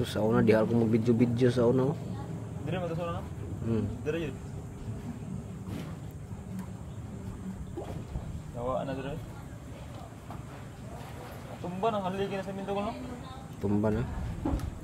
So, sa una, di ako mag-video-video sa una. oh. Dire mo to na. Hmm. Dire yun. Nawa na dire. Tumba nang haligi na sa minto ko no. Tumba na. Ah.